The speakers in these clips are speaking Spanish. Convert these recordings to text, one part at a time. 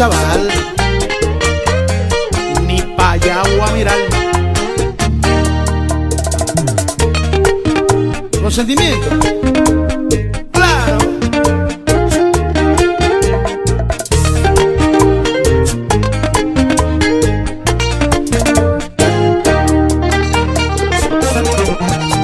chaval, ni pa' allá a mirar. Con sentimiento. Claro.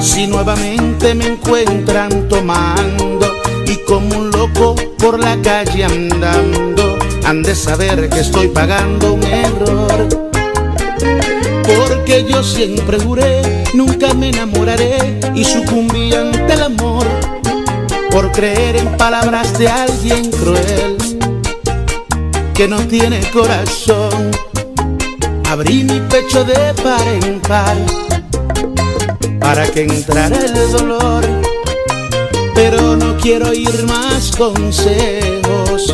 Si nuevamente me encuentran tomando y como un loco por la calle andando, han de saber que estoy pagando un error. Porque yo siempre juré, nunca me enamoraré y sucumbí ante el amor por creer en palabras de alguien cruel que no tiene corazón. Abrí mi pecho de par en par para que entrara el dolor, pero no quiero oír más consejos,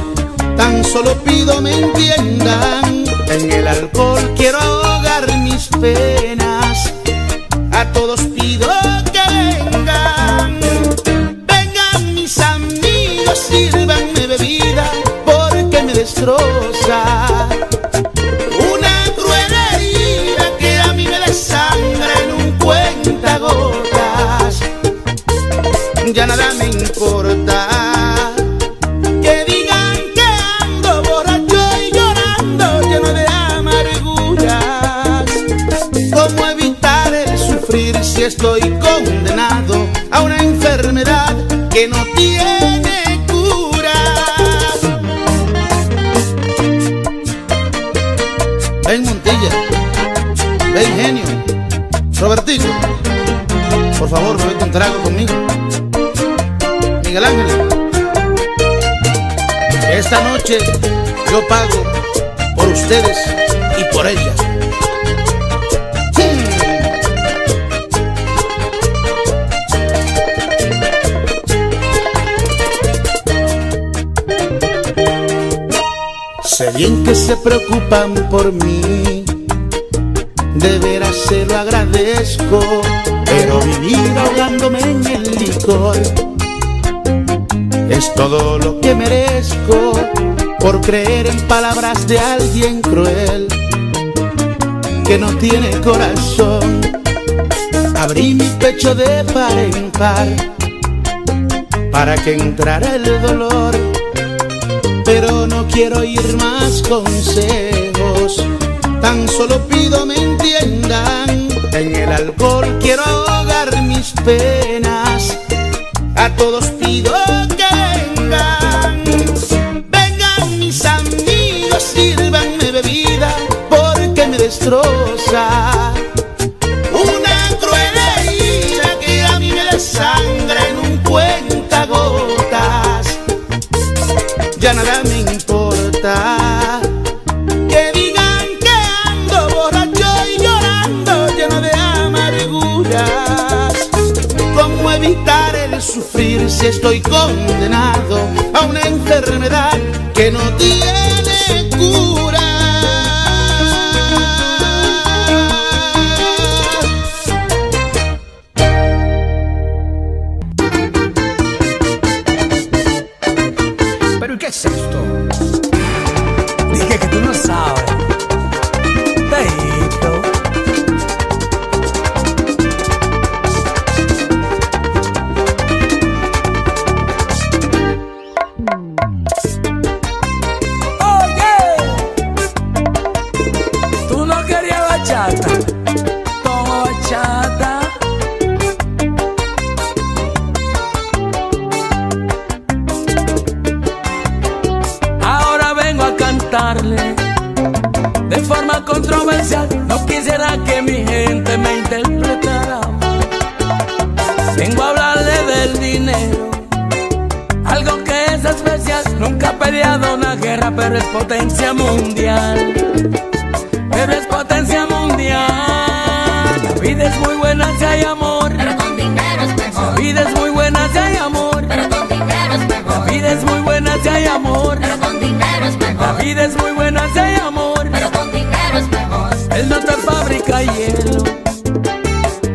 tan solo pido me entiendan. En el alcohol quiero ahogar mis penas, estoy condenado a una enfermedad que no tiene cura? Ven Montilla, ven genio, Robertico, por favor, bebete un trago conmigo. Miguel Ángel, esta noche yo pago por ustedes y por ella. Sé bien que se preocupan por mí, de veras se lo agradezco, pero vivir ahogándome en el licor es todo lo que merezco por creer en palabras de alguien cruel que no tiene corazón. Abrí mi pecho de par en par para que entrara el dolor pero no quiero oír más consejos. Tan solo pido me entiendan. En el alcohol quiero ahogar mis penas. A todos pido que vengan. Vengan mis amigos, sírvanme bebida porque me destroza. Ya nada me importa. Que digan que ando borracho y llorando lleno de amarguras. ¿Cómo evitar el sufrir si estoy condenado a una enfermedad fabrica hielo.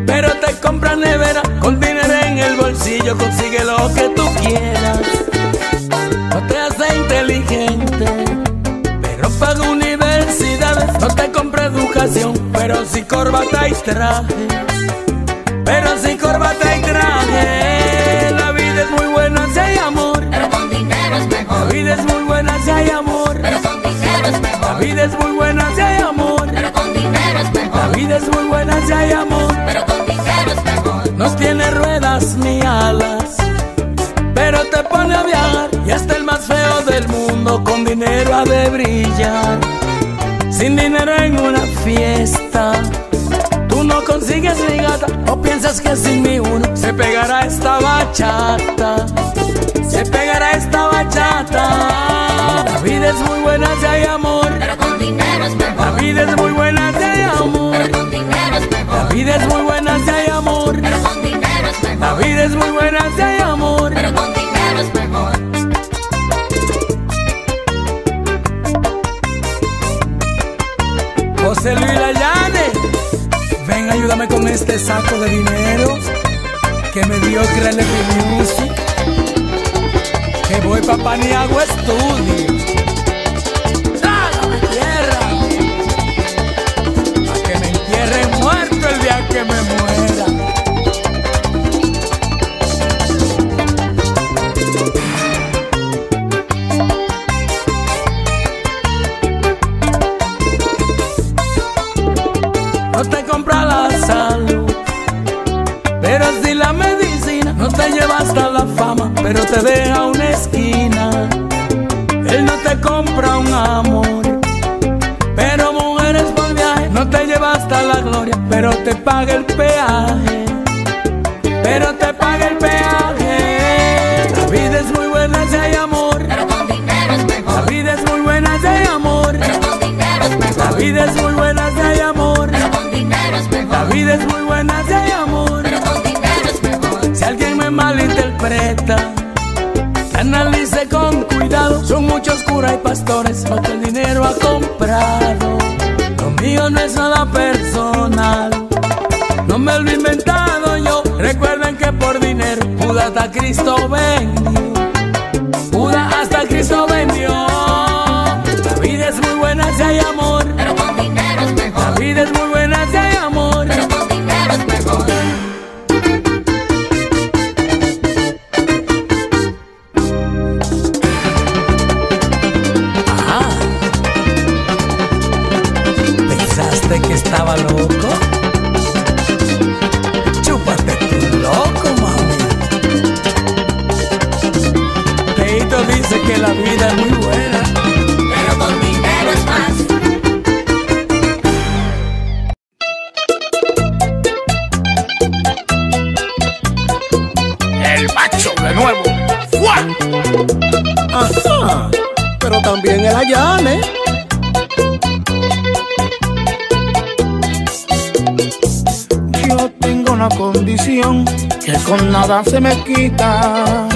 Pero te compras nevera con dinero en el bolsillo, consigue lo que tú quieras. No te hace inteligente, pero paga universidades. No te compra educación, pero si corbata y traje. Pero si sí corbata y traje. La vida es muy buena si hay amor. Pero con dinero es mejor. La vida es muy buena si hay amor. Pero con dinero es mejor. La vida es muy buena si hay amor. La mejor. vida es muy buena si hay amor. Pero con dinero es mejor. No tiene ruedas ni alas, pero te pone a viajar. Y hasta el más feo del mundo con dinero ha de brillar. Sin dinero en una fiesta, tú no consigues mi gata. O piensas que sin mi uno se pegará esta bachata. Se pegará esta bachata. La vida es muy buena si hay amor. Pero con dinero es La mejor. vida es muy vida es muy buena si hay amor. Pero con dinero es La mejor. vida es muy buena si hay amor. Pero con dinero es mejor. José Luis Layane, ven ayúdame con este saco de dinero que me dio Creative Music. Que voy pa' Paniagua Studio. Pero si la medicina no te lleva hasta la fama, pero te deja una esquina. Él no te compra un amor, pero te paga el peaje, pero te paga el peaje. La vida es muy buena si hay amor, Pero con dinero es la mejor. vida es muy buena si hay amor, Pero con dinero es la mejor. vida es muy buena si hay amor. Pero con dinero es La mejor. vida es muy buena si hay amor. Pero con dinero es mejor. Si alguien me malinterpreta, analice con cuidado. Son muchos curas y pastores lo que el dinero ha comprado. Lo mío no es nada personal, hasta Cristo vendió. Judas hasta Cristo vendió. Ajá, pero también el Ayane. Yo tengo una condición que con nada se me quita.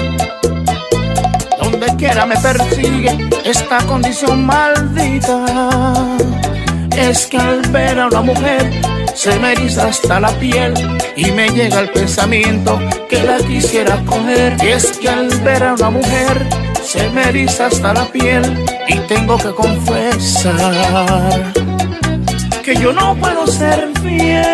Donde quiera me persigue esta condición maldita. Es que al ver a una mujer se me eriza hasta la piel y me llega el pensamiento que la quisiera coger. Y es que al ver a una mujer se me eriza hasta la piel y tengo que confesar que yo no puedo ser fiel.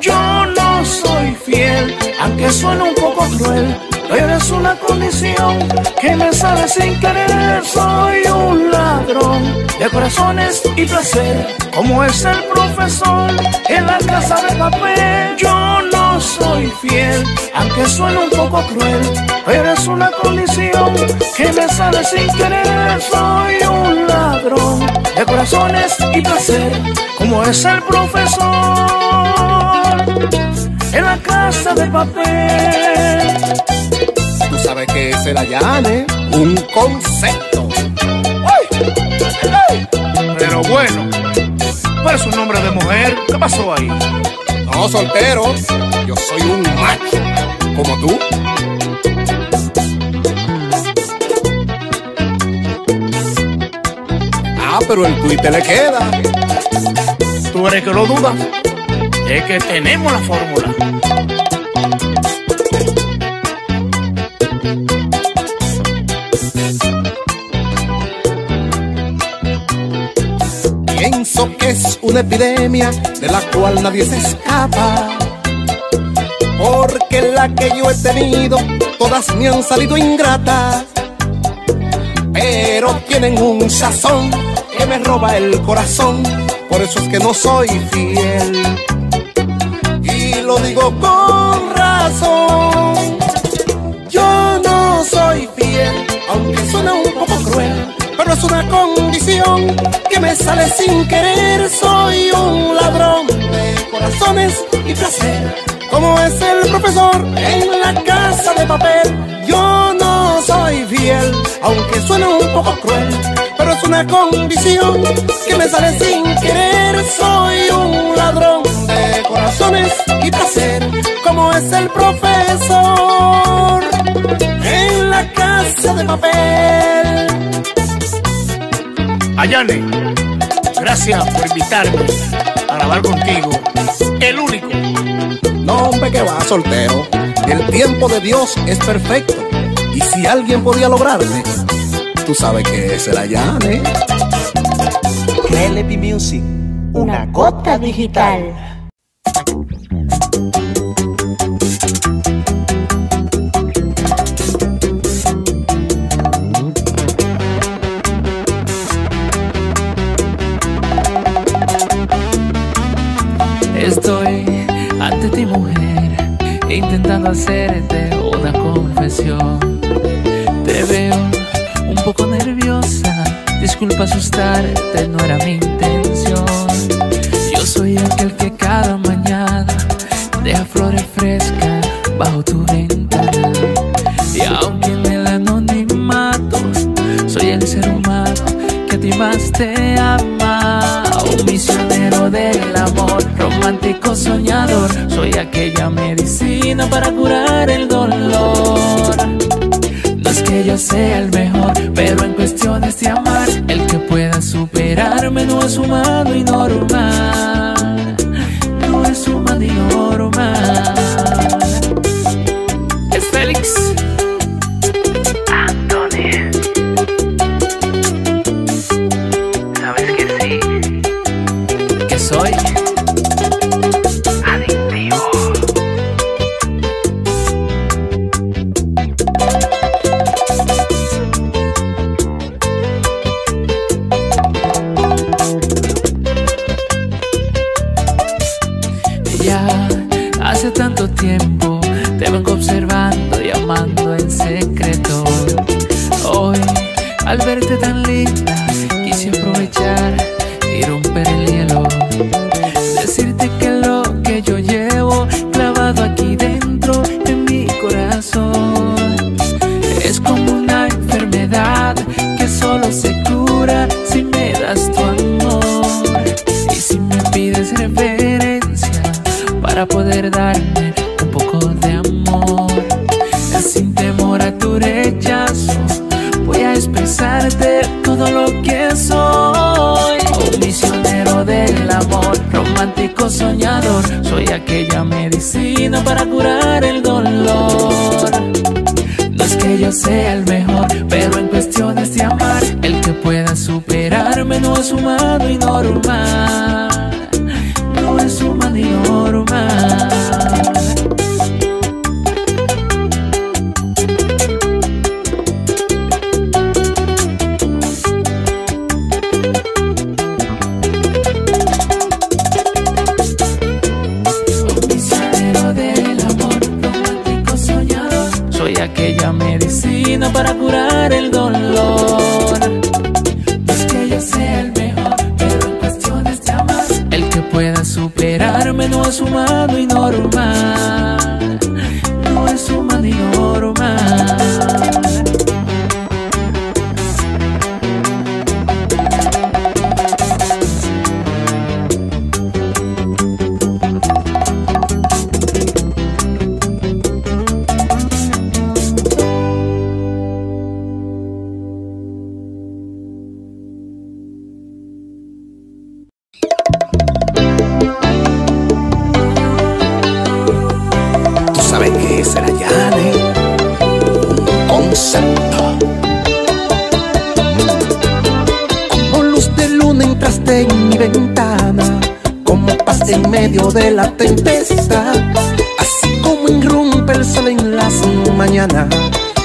Yo no soy fiel, aunque suene un poco cruel, pero es una condición que me sale sin querer. Soy un ladrón de corazones y placer, como es el profesor en la casa de papel. Yo no soy fiel, aunque suene un poco cruel, pero es una condición que me sale sin querer. Soy un ladrón de corazones y placer, como es el profesor en la casa de papel. Que es el Ayane, un concepto. ¡Ay! ¡Ay! Pero bueno, ¿cuál es su nombre de mujer? ¿Qué pasó ahí? No, soltero, yo soy un macho, como tú. Ah, pero el Twitter le queda. ¿Tú eres que lo dudas? Es que tenemos la fórmula. Es una epidemia de la cual nadie se escapa. Porque la que yo he tenido, todas me han salido ingratas. Pero tienen un sazón que me roba el corazón. Por eso es que no soy fiel. Y lo digo con razón. Yo no soy fiel, aunque suena un poco cruel, pero es una condición que me sale sin querer. Soy un ladrón de corazones y placer, como es el profesor en la casa de papel. Yo no soy fiel, aunque suena un poco cruel, pero es una condición que me sale sin querer. Soy un ladrón de corazones y placer, como es el profesor en la casa de papel. Ayane, gracias por invitarme a grabar contigo. El único. No, hombre, que va soltero. El tiempo de Dios es perfecto. Y si alguien podía lograrme, tú sabes que es el Ayane. KLB Music, una gota digital. Hacerte una confesión. Te veo un poco nerviosa, disculpa asustarte, no era mi intención. Yo soy aquel que el mejor, pero en cuestiones de amar, el que pueda superarme no es humano y Decirte que de la tempestad. Así como irrumpe el sol en las mañanas,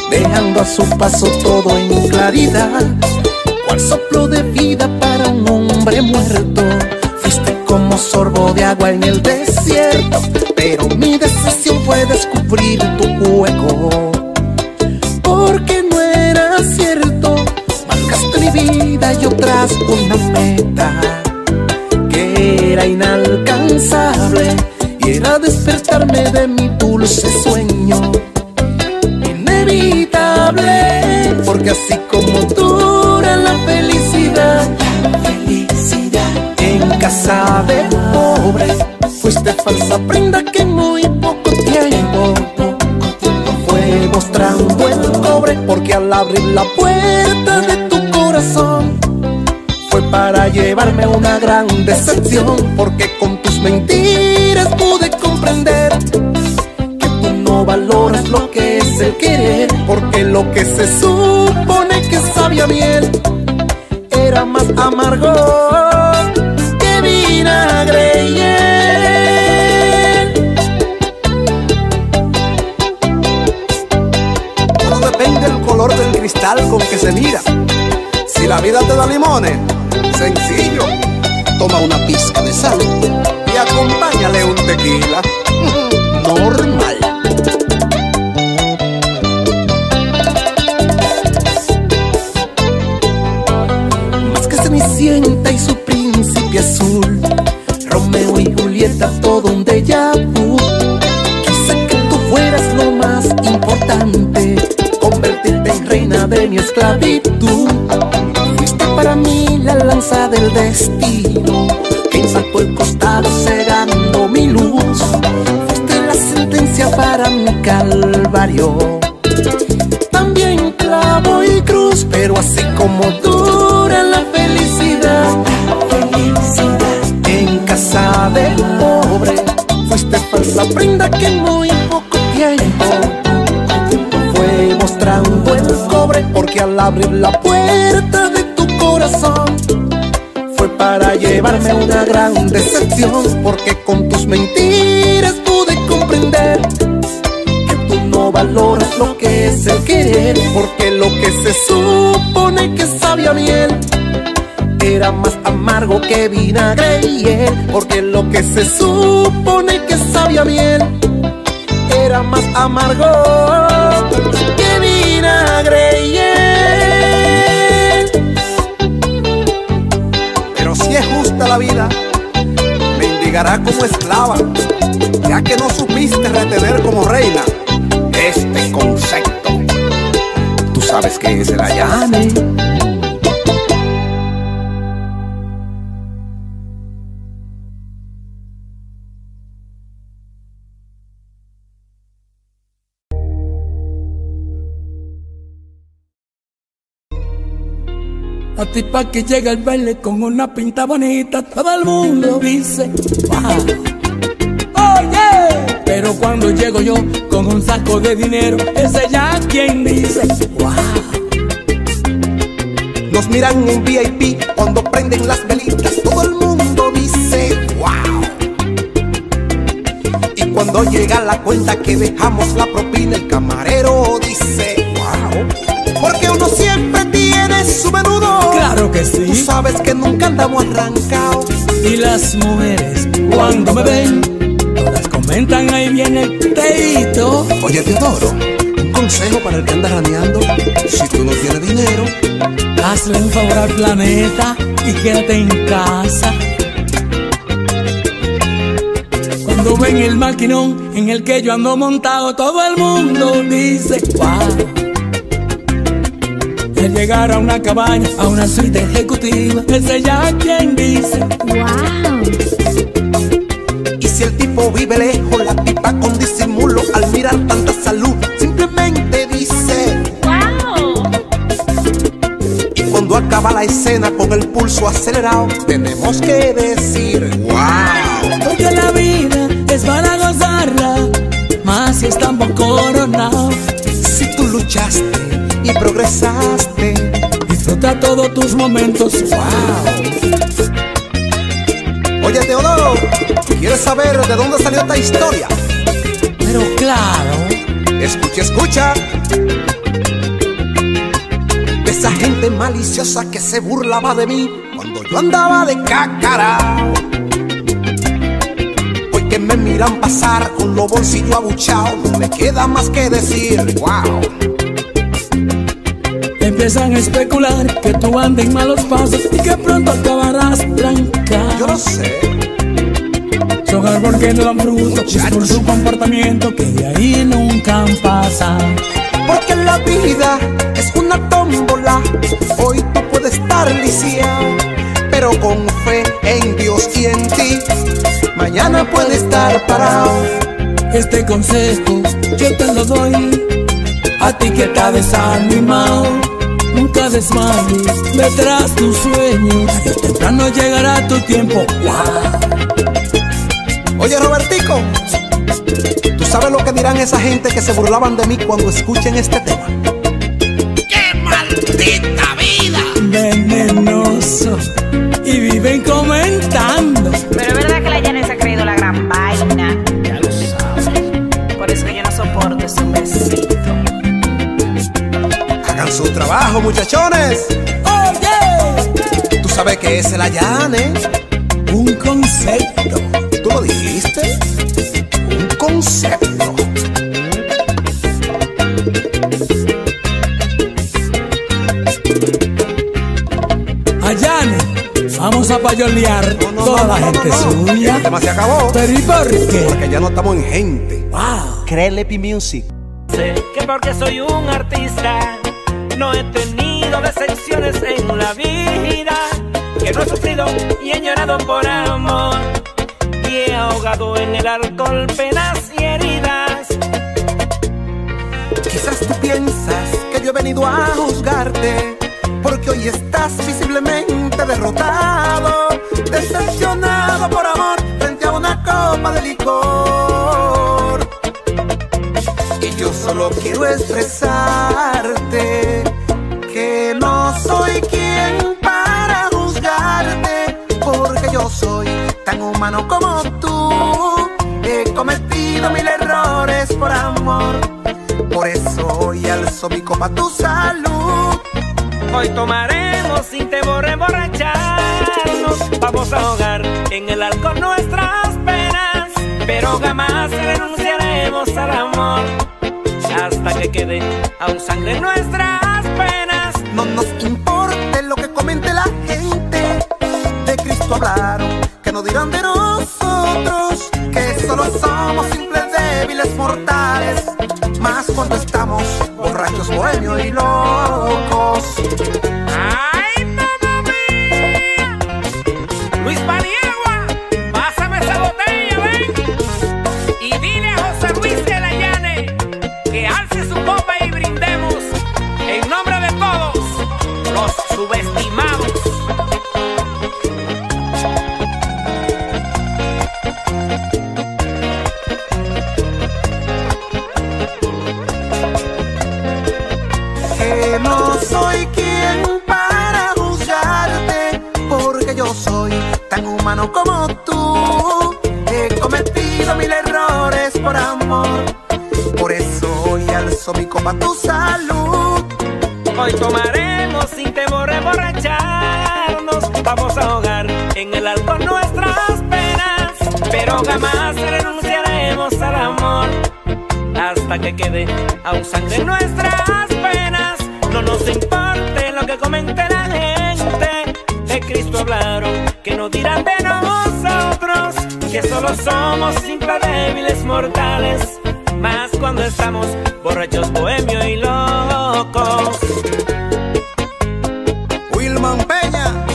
dejando a su paso todo en claridad. Cual soplo de vida para un hombre muerto. Fuiste como sorbo de agua en el desierto, pero mi decisión fue descubrir tu juego. Llevarme una gran decepción porque con tus mentiras pude comprender que tú no valoras lo que es el querer porque lo que se supone que sabía miel era más amargo que vinagre y hiel. Todo depende del color del cristal con que se mira. Si la vida te da limones, sencillo. Toma una pizca de sal calvario. También clavo y cruz, pero así como dura la felicidad, en casa del pobre, fuiste falsa prenda que en muy poco tiempo fue mostrando el cobre, porque al abrir la puerta de tu corazón fue para llevarme una gran decepción, porque con tus mentiras porque lo que se supone que sabía miel era más amargo que vinagre y hiel, porque lo que se supone que sabía miel era más amargo que vinagre y hiel. Pero si es justa la vida, mendigará como esclava, ya que no supiste retener como reina este concepto. Tú sabes que es el allane. La tipa que llega al baile con una pinta bonita, todo el mundo dice, wow. Pero cuando llego yo con un saco de dinero, ese ya quien dice, wow. Nos miran en VIP cuando prenden las velitas, todo el mundo dice wow. Y cuando llega la cuenta que dejamos la propina, el camarero dice wow. Porque uno siempre tiene su menudo. Claro que Tú sí. sabes que nunca andamos arrancados. Y las mujeres cuando me ven, comentan ahí viene el teito. Oye, Teodoro, un consejo para el que anda raneando. Si tú no tienes dinero, Hazle un favor al planeta y quédate en casa. Cuando ven el maquinón en el que yo ando montado, todo el mundo dice, wow. Al llegar a una cabaña, a una suite ejecutiva, ese ya quien dice, Y si el tipo vive lejos, la tipa con disimulo al mirar tanta salud simplemente dice Y cuando acaba la escena con el pulso acelerado, tenemos que decir wow. porque la vida es para gozarla, más si estamos coronados. Si tú luchaste y progresaste, Disfruta todos tus momentos, wow. oye Teodoro, saber de dónde salió esta historia? Pero claro, Escucha, escucha. De esa gente maliciosa que se burlaba de mí cuando yo andaba de cacarao. Hoy que me miran pasar con los bolsillos abuchados, no me queda más que decir, wow. empiezan a especular que tú andas en malos pasos y que pronto acabarás trancado. Yo no sé. Son árbol que no dan fruto es por su comportamiento que de ahí nunca han pasado. Porque la vida es una tómbola. Hoy tú puedes estar lisiado, pero con fe en Dios y en ti, mañana puede estar parado. Este consejo yo te lo doy a ti que estás desanimado. Nunca desmayes detrás tus sueños. Temprano llegará tu tiempo. Oye, Robertico, ¿tú sabes lo que dirán esa gente que se burlaban de mí cuando escuchen este tema? Venenoso. Y viven comentando. Pero es verdad que la Janet se ha creído la gran vaina. Ya lo sabes. Por eso que yo no soporto ese besito. Hagan su trabajo, muchachones. Oye, ¿Tú sabes qué es el allane? un concepto. Un concepto. Ayane, vamos a payolear No, no, toda no, la no, gente no, no. suya. El tema se acabó. Pero ¿y por qué? Porque ya no estamos en gente. Wow. Crelepy Music. Sé que porque soy un artista no he tenido decepciones en la vida, que no he sufrido y he llorado por amor y he ahogado en el alcohol penas Quizás tú piensas que yo he venido a juzgarte, porque hoy estás visiblemente derrotado, decepcionado por amor frente a una copa de licor. Y yo solo quiero expresarte que no soy quien para juzgarte, porque yo soy tan humano como tú. He cometido mil errores por amor, mi copa tu salud. Hoy tomaremos sin temor a vamos a ahogar en el alcohol nuestras penas, pero jamás renunciaremos al amor hasta que quede aún sangre en Quede aún sangre en nuestras penas. No nos importe lo que comente la gente. De Cristo hablaron, que no dirán de nosotros. Que solo somos simples débiles mortales. Más cuando estamos borrachos, bohemios y locos. Wilman Peña,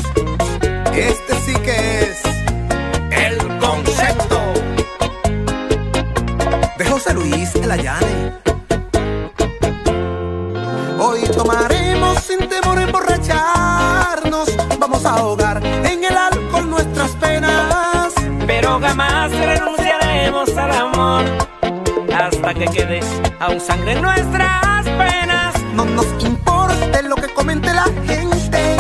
este sí que es el concepto de José Luis El Allane. al amor. Hasta que quede aún sangre nuestras penas. No nos importe lo que comente la gente,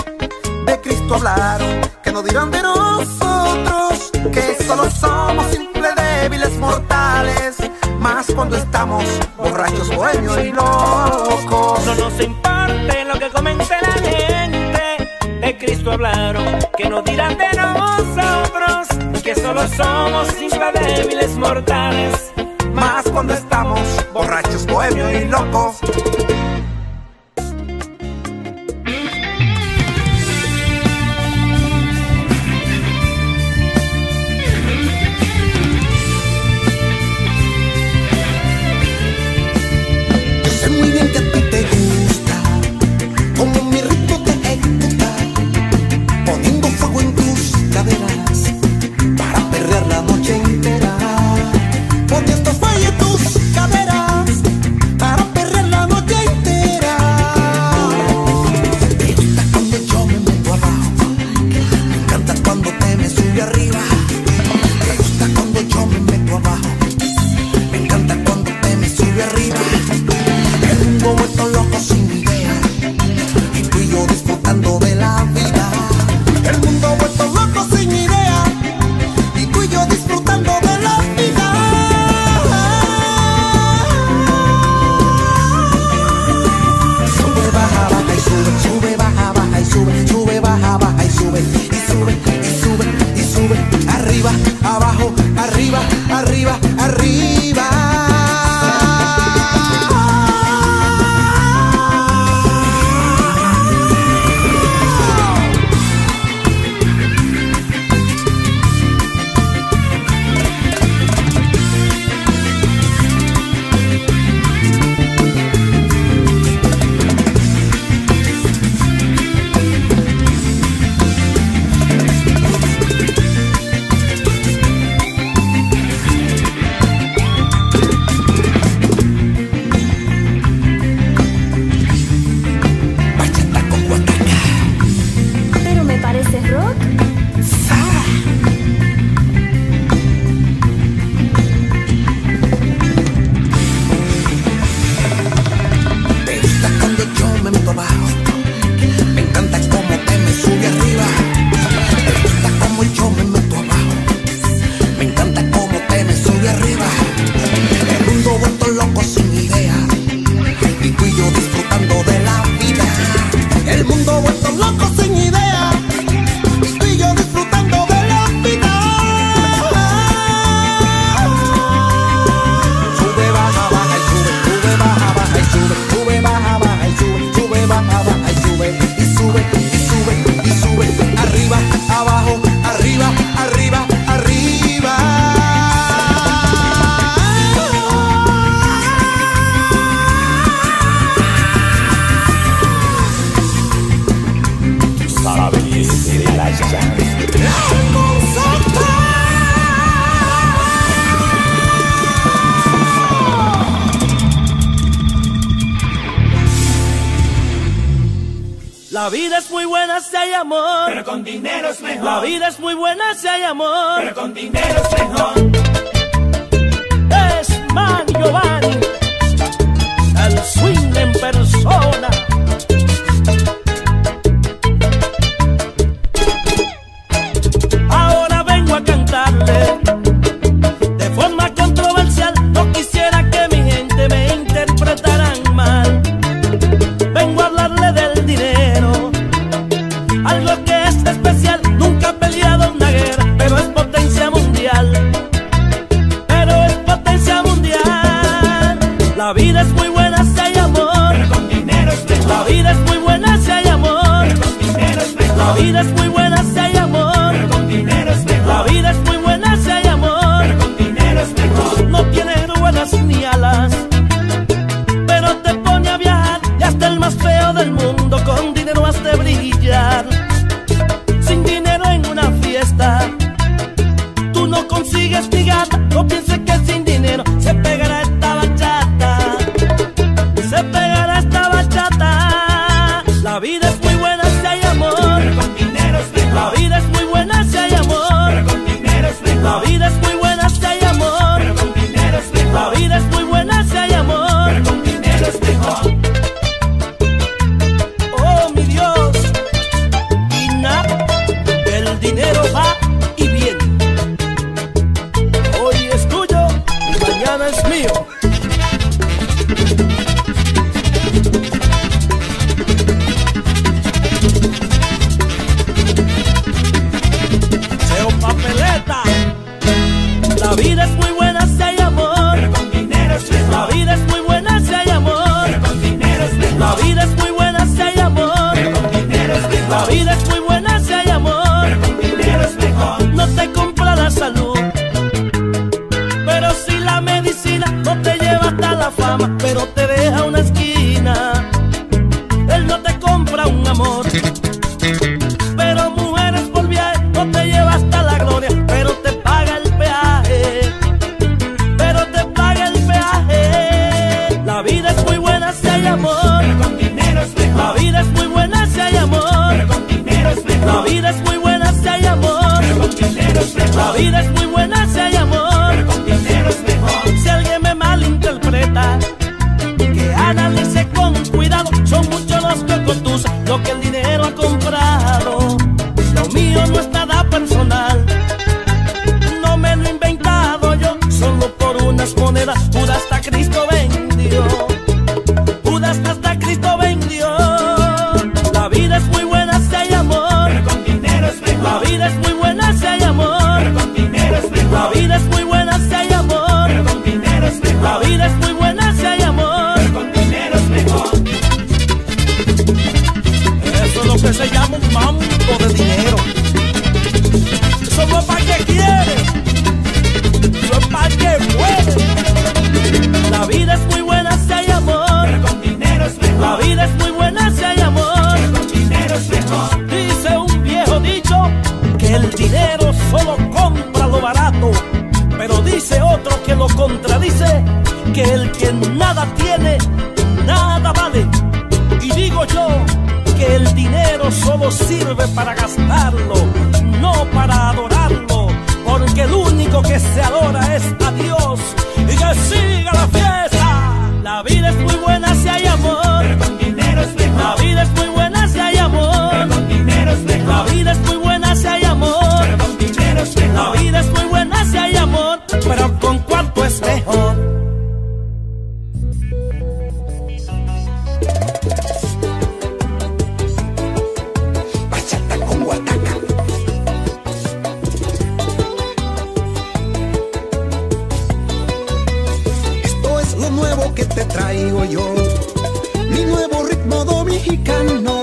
de Cristo hablaron, que no dirán de nosotros, que solo somos simples débiles mortales, más cuando estamos borrachos, bohemios y locos. No nos importe lo que comente la gente, de Cristo hablaron, que no dirán de nosotros que solo somos simple débiles mortales. Más cuando estamos borrachos, bohemios y locos. cuando velamos. amor. Pero con dinero es mejor. La vida es muy buena si hay amor. Pero con dinero es mejor. Es Manny Giovanni. El swing en persona. Que te traigo yo. Mi nuevo ritmo dominicano.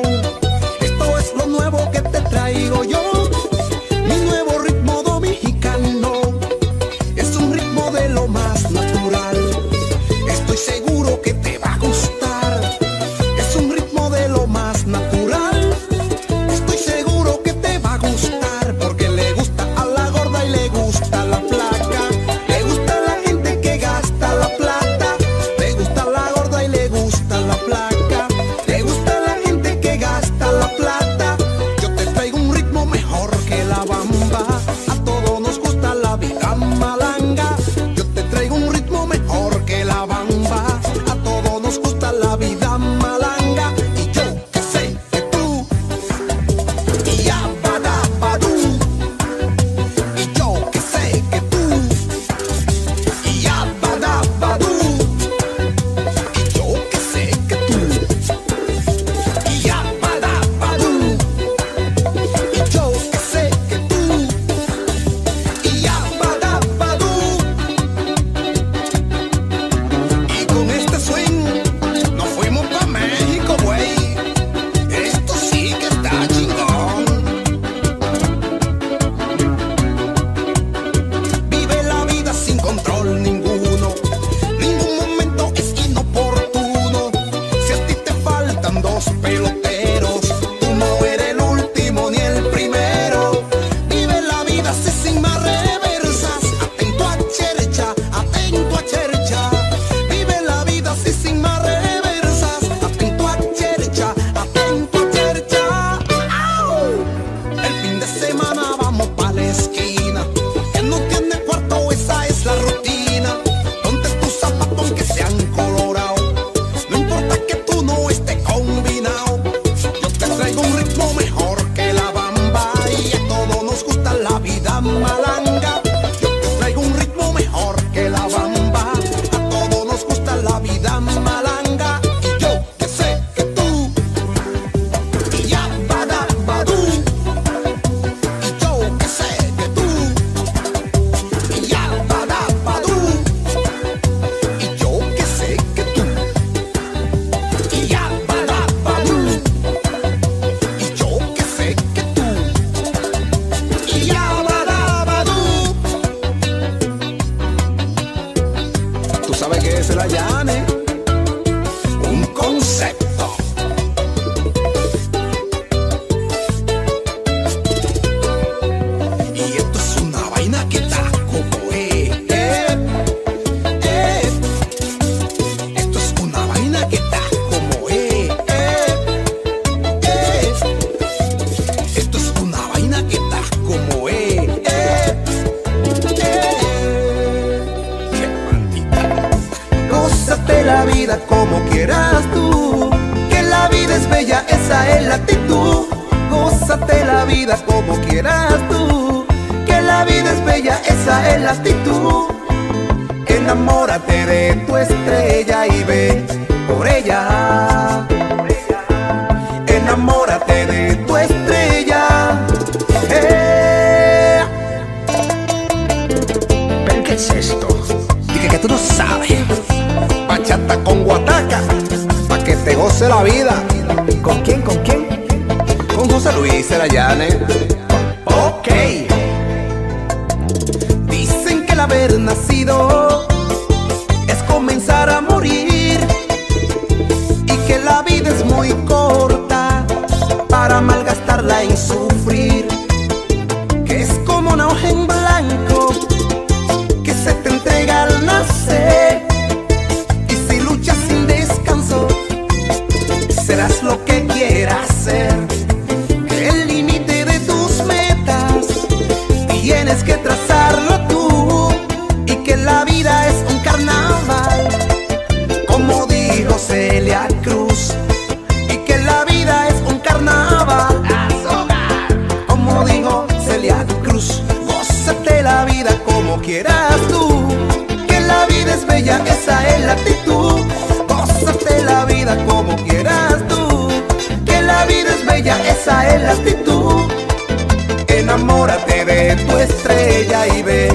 Gózate la vida como quieras tú. Que la vida es bella, esa es la actitud. Gózate la vida como quieras tú. Que la vida es bella, esa es la actitud. Enamórate de tu estrella y ve por ella. La vida. ¿Con quién? ¿Con quién? Con José Luis Serayane. Ok. Dicen que el haber nacido Enamórate de tu estrella y ve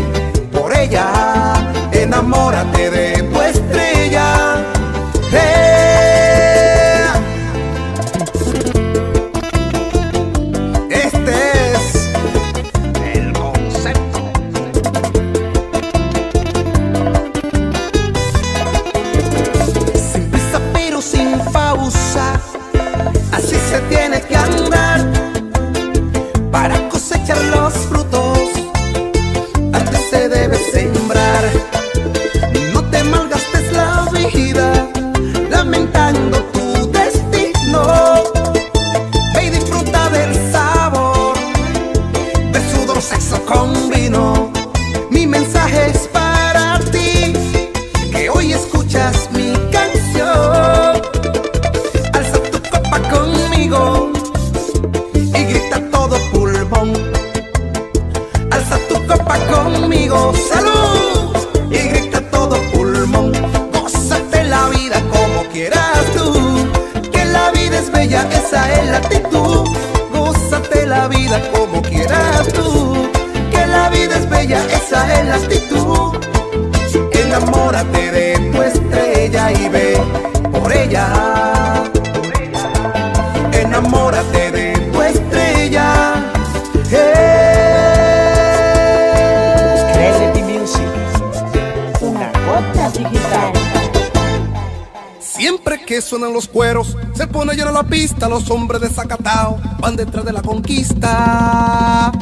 Suenan los cueros, se pone llena la pista. Los hombres de Zacatao van detrás de la conquista.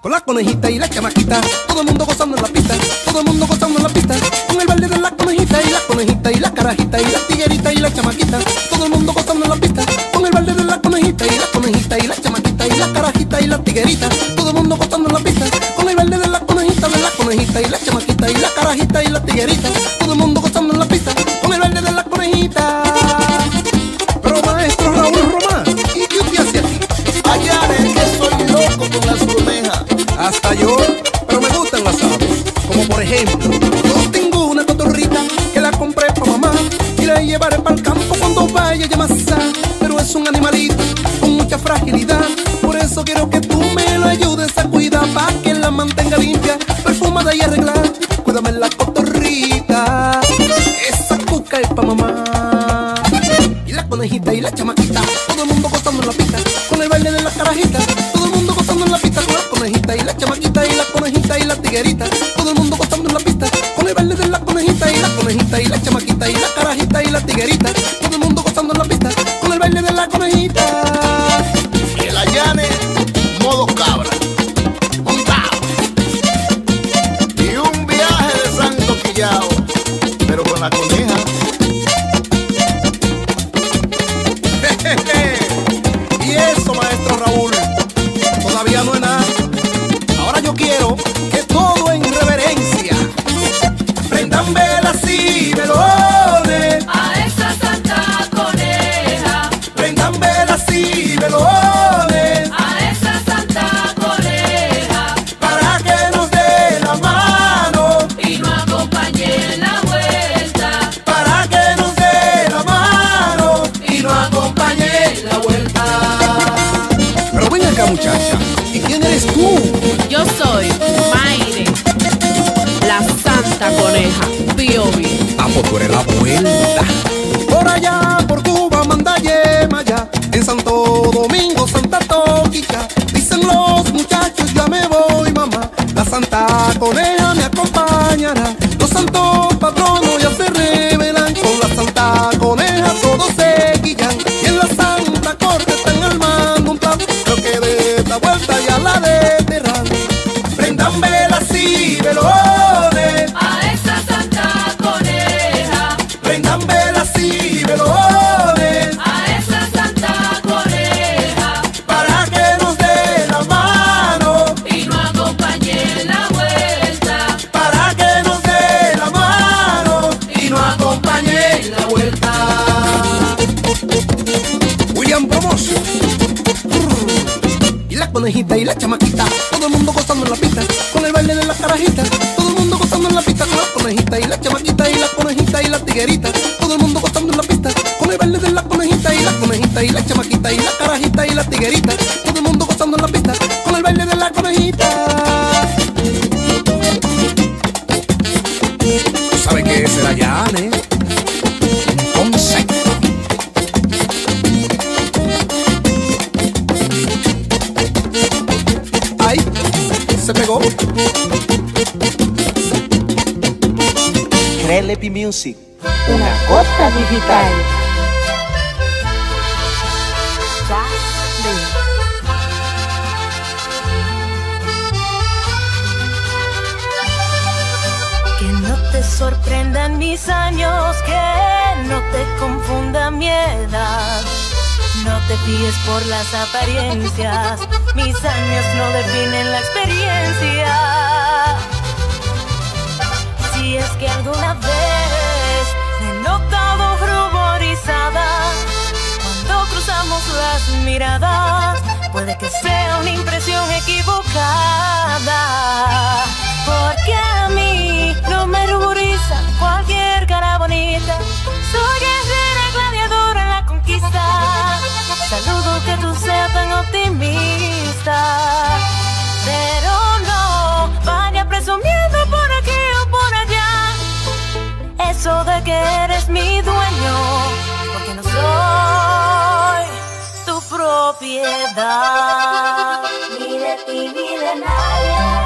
Con la conejita y la chamaquita, todo el mundo gozando en la pista, todo el mundo gozando en la pista. Con el baile de la conejita y la conejita y la carajita y la tiguerita y la chamaquita, todo el mundo gozando en la pista. Con el baile de la conejita y la conejita y la chamaquita y la carajita y la tiguerita, todo el mundo gozando en la pista. Con el baile de la conejita, de la conejita y la chamaquita y la carajita y la tiguerita, todo el mundo gozando en la pista. Con el baile de la conejita. Ejemplo, yo tengo una cotorrita que la compré pa' mamá y la llevaré para el campo cuando vaya a Yamasá. Pero es un animalito con mucha fragilidad. Por eso quiero que tú me lo ayudes a cuidar para que la mantenga limpia, perfumada y arreglada. y la carajita y la tiguerita. Todo el mundo gozando en la pista con el baile de la conejita. ¿Tú sabes qué es el allane? Un concepto. Ay, se pegó. Crelepi Music, una costa digital. que no te confunda miedas. No te fíes por las apariencias, mis años no definen la experiencia. Si es que alguna vez me he notado ruborizada, cuando cruzamos las miradas, puede que sea una impresión equivocada. Porque a mí no me ruboriza. Soy guerrera, gladiadora en la conquista. Saludo que tú seas tan optimista. Pero no vaya presumiendo por aquí o por allá. Eso de que eres mi dueño, porque no soy tu propiedad. Ni de ti ni de nadie.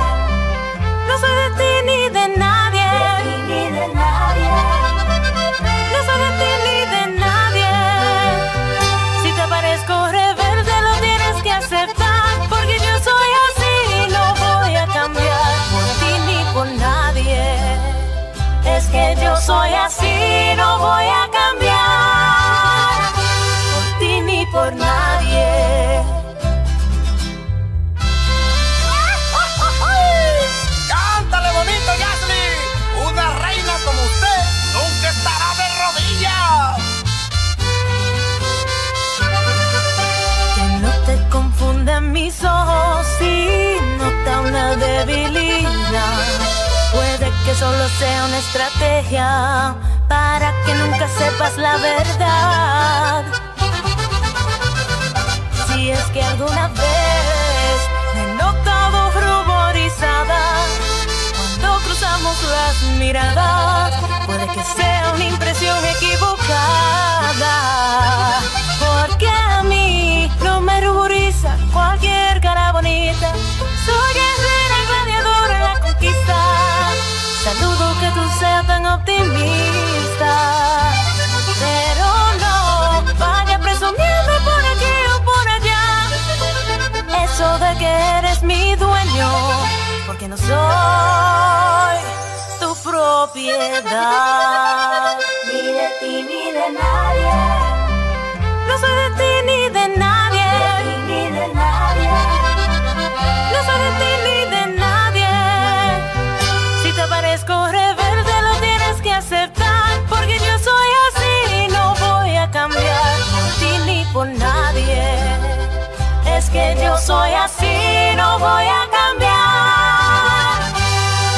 Voy a cambiar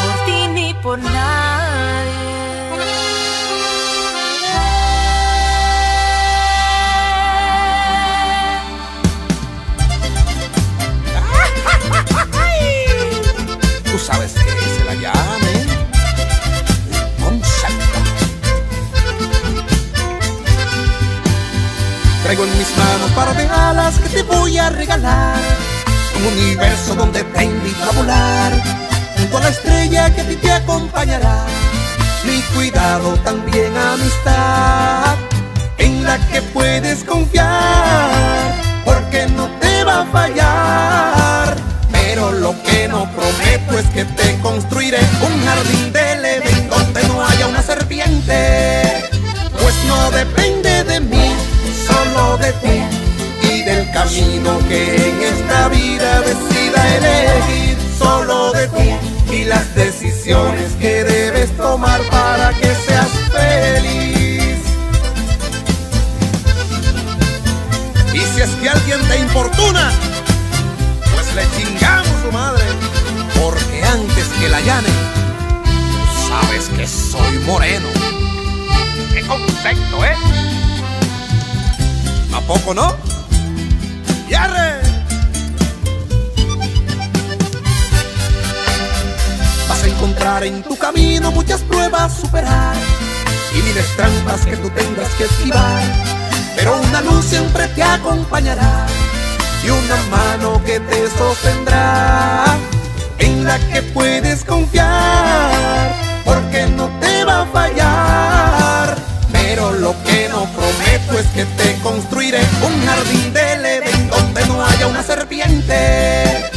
por ti ni por nadie. Tú sabes que se la llame concepto. Traigo en mis manos par de alas que te voy a regalar. Un universo donde te invito a volar. Junto a la estrella que a ti te acompañará. Mi cuidado también amistad. En la que puedes confiar. Porque no te va a fallar. Pero lo que no prometo es que te construiré un jardín de Edén donde no haya una serpiente. Pues no depende de mí, solo de ti camino que en esta vida decida elegir. Solo de ti y las decisiones que debes tomar para que seas feliz. Y si es que alguien te importuna, pues le chingamos su madre. Porque antes que la llane, sabes que soy moreno. ¿Qué concepto, eh? ¿A poco no? Vas a encontrar en tu camino muchas pruebas superar y miles trampas que tú tendrás que esquivar. Pero una luz siempre te acompañará y una mano que te sostendrá, en la que puedes confiar, porque no te va a fallar. Pero lo que no prometo es que te construiré un jardín no una serpiente,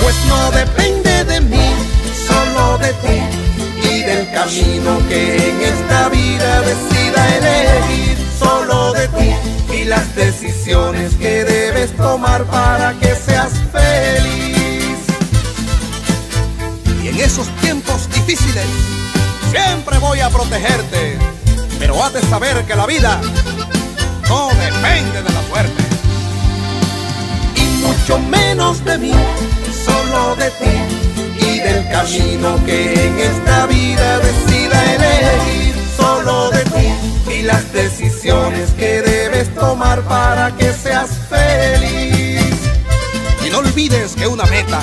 pues no depende de mí, solo de ti y del camino que en esta vida decida elegir, solo de ti y las decisiones que debes tomar para que seas feliz. Y en esos tiempos difíciles siempre voy a protegerte, pero has de saber que la vida no depende de la suerte. Mucho menos de mí, solo de ti y del camino que en esta vida decida elegir, solo de ti y las decisiones que debes tomar para que seas feliz. Y no olvides que una meta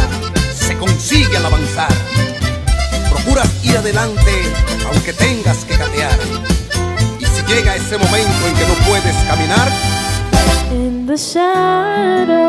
se consigue al avanzar. Procuras ir adelante aunque tengas que gatear. Y si llega ese momento en que no puedes caminar, In the shadow,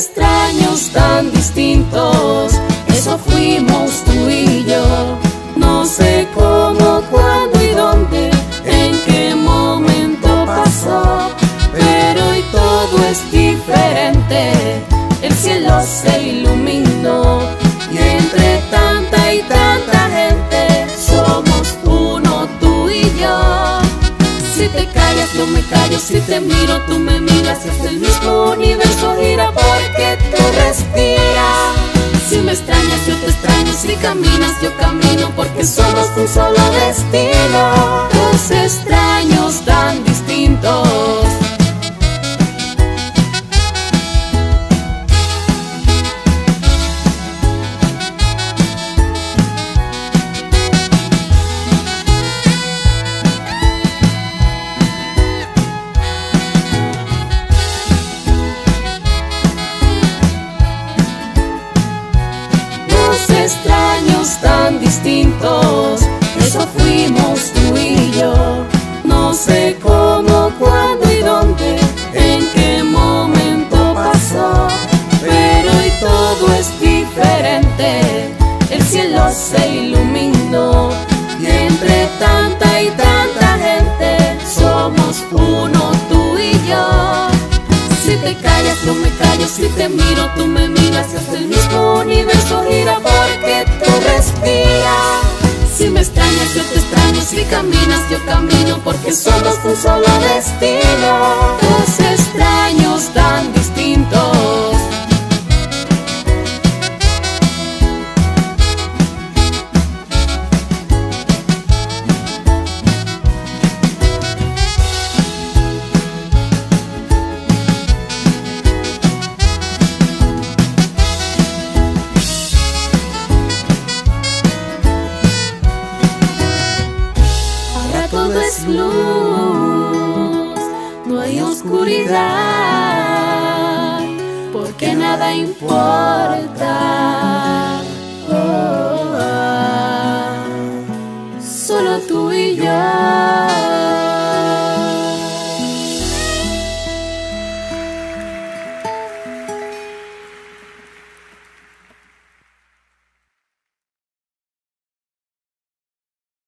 extraños tan distintos, eso fuimos tú y yo. No sé cómo, cuándo y dónde, en qué momento pasó, pero hoy todo es diferente. El cielo se iluminó y entre tanta y tanta gente somos uno tú y yo. Si te callas, yo me callo. Si te miro, tú me miras. Es el mismo universo gira Si me extrañas, yo te extraño. Si caminas, yo camino porque somos un solo destino. distintos, eso fuimos tú y yo. No sé cómo, cuándo y dónde, en qué momento pasó, pero hoy todo es diferente, el cielo se iluminó y entre tantas te callas, no me callo, si te miro, tú me miras y hasta el mismo universo gira porque tú respiras. Si me extrañas, yo te extraño, si caminas, yo camino porque somos un solo destino. Dos extraños tan